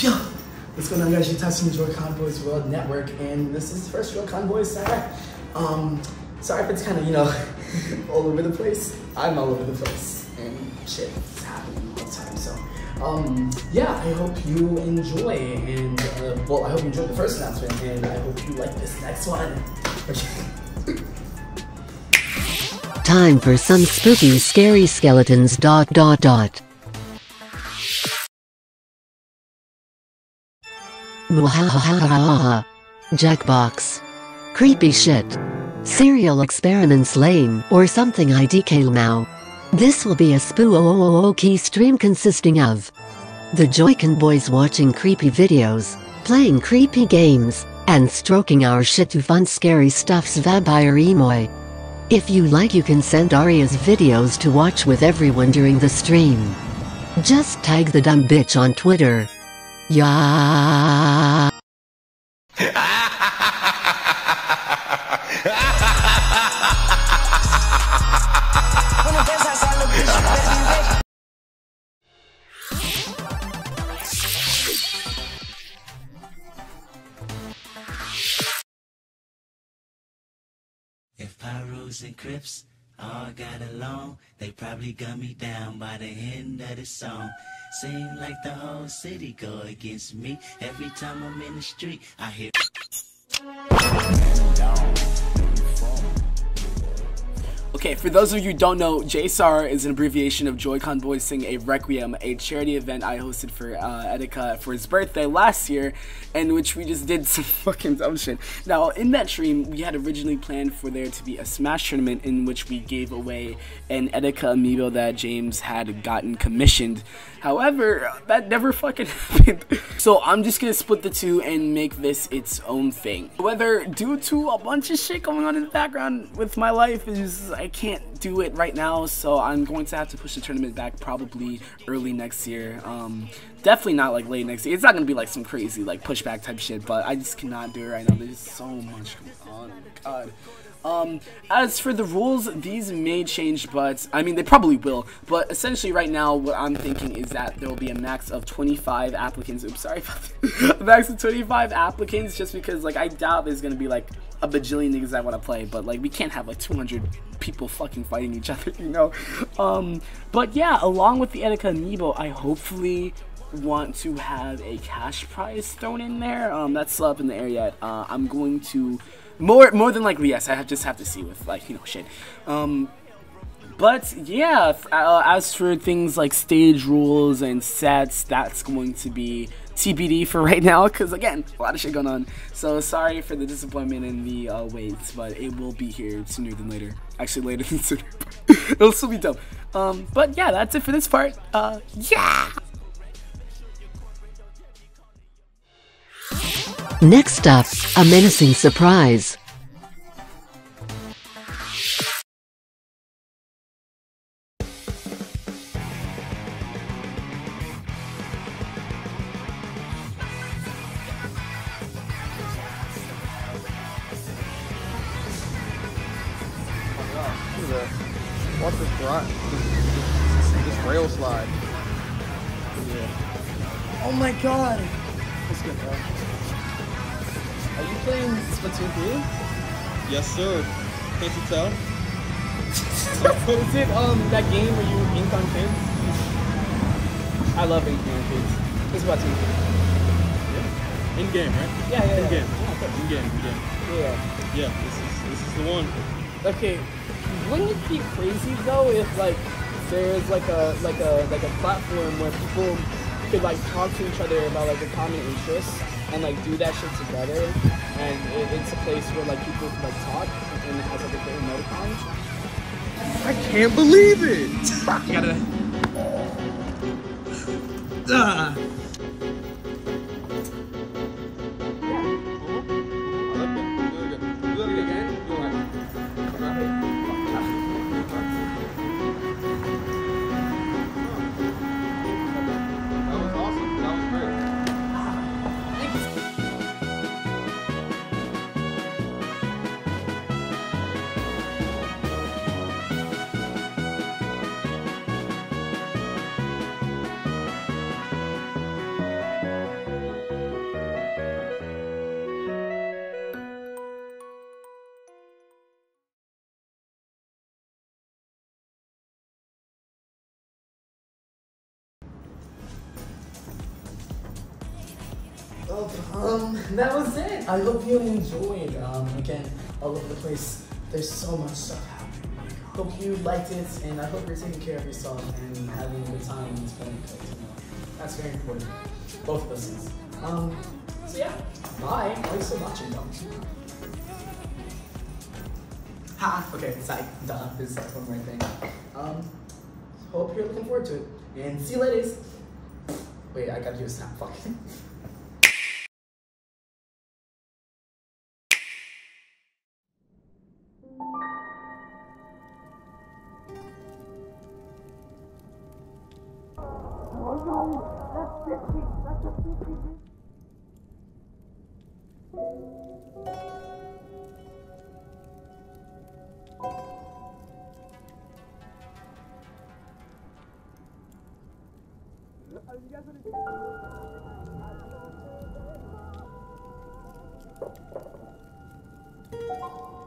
Yo, what's going on, guys? You're touching JoyConBoyz World Network, and this is the first JoyConBoyz Sarah. Um, sorry if it's kind of, you know, all over the place. I'm all over the place, and shit is happening all the time. So, um, yeah, I hope you enjoy, and uh, well, I hope you enjoyed the first announcement, and I hope you like this next one. Time for some spooky scary skeletons dot dot dot. Jackbox. Creepy shit. Serial Experiments Lain or something IDK now. This will be a spooky stream consisting of the JoyConBoyz watching creepy videos, playing creepy games, and stroking our shit to fun scary stuff's vampire emoy. If you like you can send Aria's videos to watch with everyone during the stream. Just tag the dumb bitch on Twitter. Yeah. If Pirus and Crips all got along, they probably got me down by the end of the song. Seem like the whole city go against me. Every time I'm in the street, I hear. Okay, for those of you who don't know, JSAR is an abbreviation of Joy-Con Sing a Requiem, a charity event I hosted for uh, Etika for his birthday last year, in which we just did some fucking dumb shit. Now, in that stream, we had originally planned for there to be a Smash tournament in which we gave away an Etika amiibo that James had gotten commissioned. However, that never fucking happened. So I'm just gonna split the two and make this its own thing. Whether due to a bunch of shit going on in the background with my life is I can't do it right now, so I'm going to have to push the tournament back probably early next year. Um, definitely not like late next year. It's not gonna be like some crazy like pushback type shit, but I just cannot do it right now. There's so much going on. Oh god. Um, as for the rules, these may change, but I mean, they probably will. But essentially, right now, what I'm thinking is that there will be a max of 25 applicants. Oops, sorry max of 25 applicants, just because, like, I doubt there's gonna be like a bajillion niggas that want to play, but like, we can't have like 200 people fucking fighting each other, you know? Um, but yeah, along with the Etika amiibo, I hopefully want to have a cash prize thrown in there. Um, that's still up in the air yet. Uh, I'm going to more more than likely yes. I have, just have to see with like you know shit. Um, but yeah, uh, as for things like stage rules and sets, that's going to be TBD for right now because again, a lot of shit going on. So sorry for the disappointment and the uh, waits, but it will be here sooner than later. Actually, later than sooner. It'll still be dope. Um, but yeah, that's it for this part. Uh, yeah. Next up, a menacing surprise. Look at that. Watch this grind. This, this rail slide. Yeah. Oh my god. Let's get that. Are you playing Splatoon 3? Yes, sir. Can't you tell? Is it um that game where you ink on kids? I love inking on kids. It's Splatoon 3. In game, right? Yeah, yeah, In yeah. game. Yeah. In game. In game. Yeah. Yeah. This is this is the one. Okay. Wouldn't it be crazy though if like there's like a like a like a platform where people could like talk to each other about like a common interest and like do that shit together and it, it's a place where like people could like talk and it has like a different emoticons. I can't believe it. you gotta. Ah. Um, that was it. I hope you enjoyed. Um, again, all over the place. There's so much stuff happening. Hope you liked it, and I hope you're taking care of yourself and having a good time and spending good. You know, that's very important. Both of us. Um, so yeah, bye. Thanks for watching though? Ha! Okay, it's like, duh, this is like one more thing. Um, hope you're looking forward to it. And see you later. Wait, I gotta do a snap. Fuck. Thank